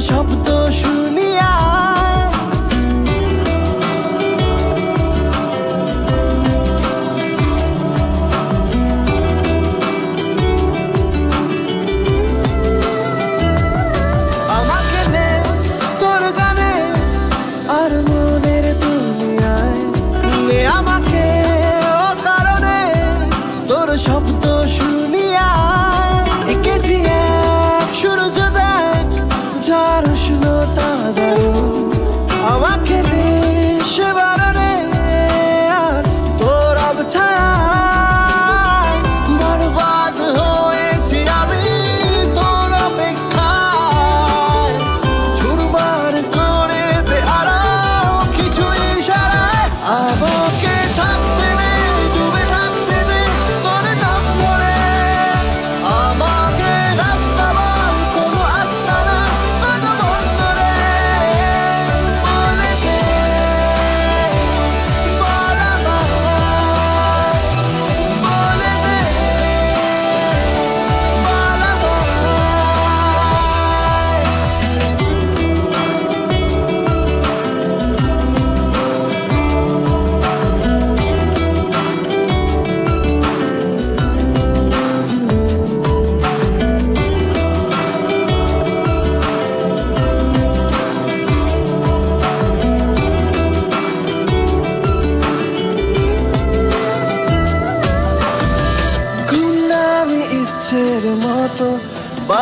舍不得。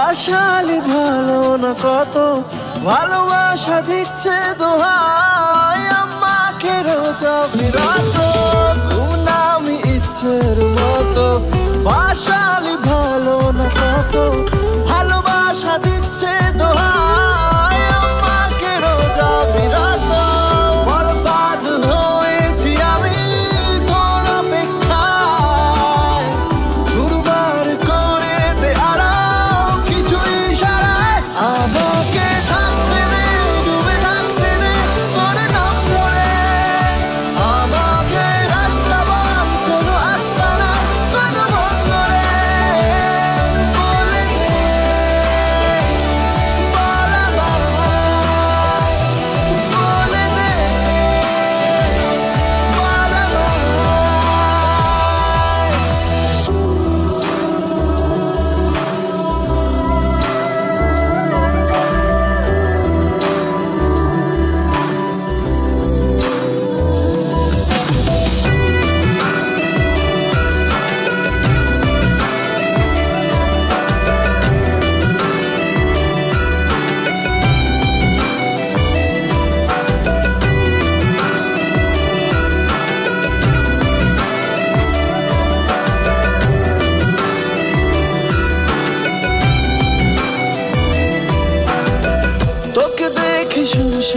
আশালি ভালো না কত? ভালোবাসা দিচ্ছে দোহাই আমাকে রোজা বিরাত ঘুম নামি ইচ্ছের মা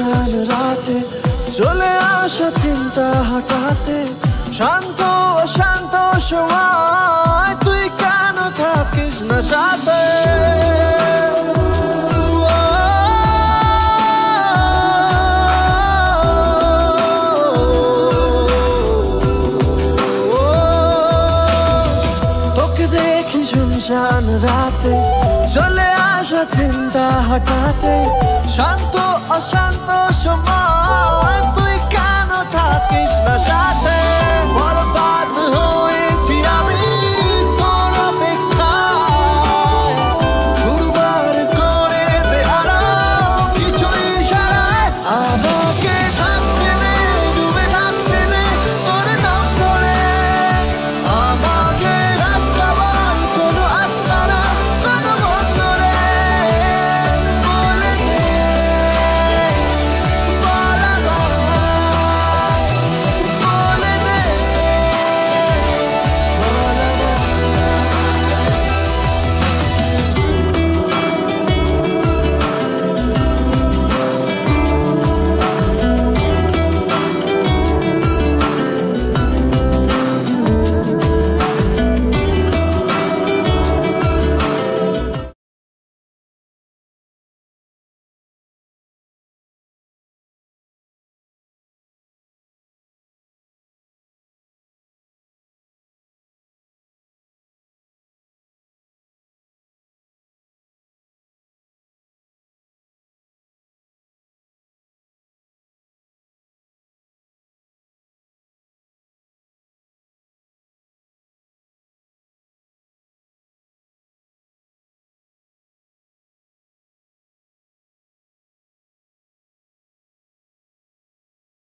শুনশান রাতে চলে আসা চিন্তা হাঁটাতে শান্ত অশান্ত সময় তুই কেন থাকিস না সাথে তোকে দেখি শুনশান রাতে চলে আসা চিন্তা হঠাতে শান্ত অশান্ত সময়।